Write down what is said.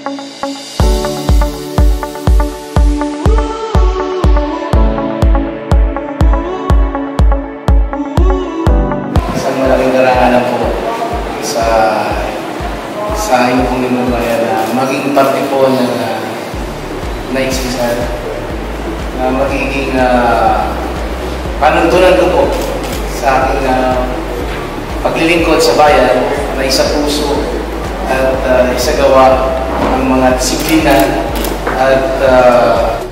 sa inyo pong limubayan na maging parte ng ah, uh, naiksisan na magiging uh, panuntunan ko sa aking ah, paglilingkod sa bayan na isa puso at uh, isa gawa ang mga disiplina at uh,